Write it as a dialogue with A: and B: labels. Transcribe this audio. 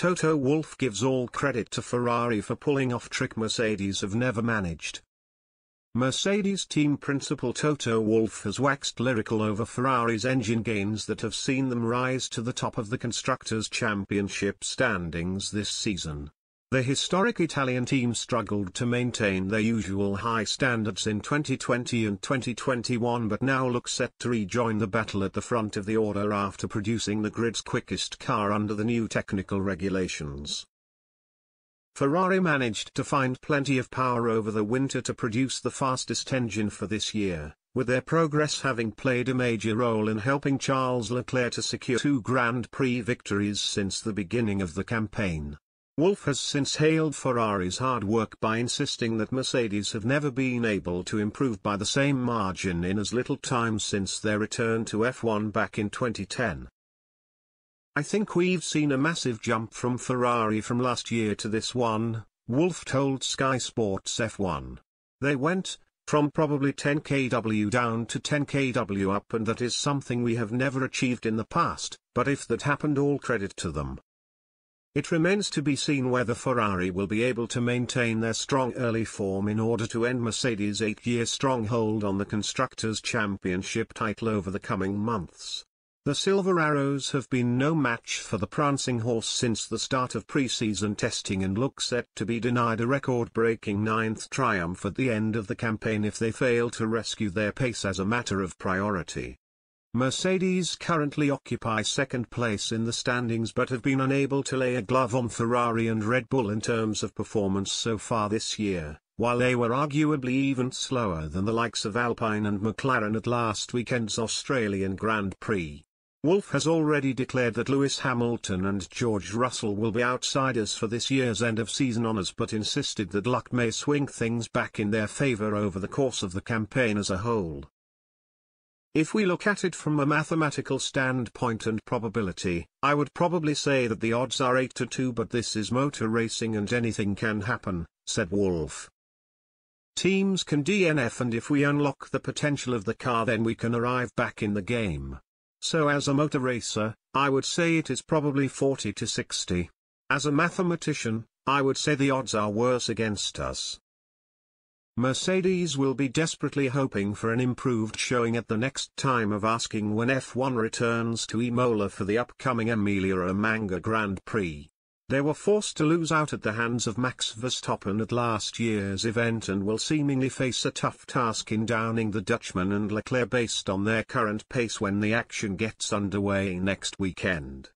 A: Toto Wolff gives all credit to Ferrari for pulling off trick Mercedes have never managed. Mercedes team principal Toto Wolff has waxed lyrical over Ferrari's engine gains that have seen them rise to the top of the Constructors' Championship standings this season. The historic Italian team struggled to maintain their usual high standards in 2020 and 2021 but now look set to rejoin the battle at the front of the order after producing the grid's quickest car under the new technical regulations. Ferrari managed to find plenty of power over the winter to produce the fastest engine for this year, with their progress having played a major role in helping Charles Leclerc to secure two Grand Prix victories since the beginning of the campaign. Wolff has since hailed Ferrari's hard work by insisting that Mercedes have never been able to improve by the same margin in as little time since their return to F1 back in 2010. I think we've seen a massive jump from Ferrari from last year to this one, Wolff told Sky Sports F1. They went, from probably 10 kW down to 10 kW up and that is something we have never achieved in the past, but if that happened all credit to them. It remains to be seen whether Ferrari will be able to maintain their strong early form in order to end Mercedes' eight-year stronghold on the Constructors' Championship title over the coming months. The Silver Arrows have been no match for the prancing horse since the start of pre-season testing and look set to be denied a record-breaking ninth triumph at the end of the campaign if they fail to rescue their pace as a matter of priority. Mercedes currently occupy second place in the standings but have been unable to lay a glove on Ferrari and Red Bull in terms of performance so far this year, while they were arguably even slower than the likes of Alpine and McLaren at last weekend's Australian Grand Prix. Wolff has already declared that Lewis Hamilton and George Russell will be outsiders for this year's end-of-season honours but insisted that luck may swing things back in their favour over the course of the campaign as a whole. If we look at it from a mathematical standpoint and probability, I would probably say that the odds are 8 to 2 but this is motor racing and anything can happen, said Wolff. Teams can DNF and if we unlock the potential of the car then we can arrive back in the game. So as a motor racer, I would say it is probably 40 to 60. As a mathematician, I would say the odds are worse against us. Mercedes will be desperately hoping for an improved showing at the next time of asking when F1 returns to Imola for the upcoming Emilia-Romagna Grand Prix. They were forced to lose out at the hands of Max Verstappen at last year's event and will seemingly face a tough task in downing the Dutchman and Leclerc based on their current pace when the action gets underway next weekend.